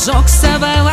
Veselia să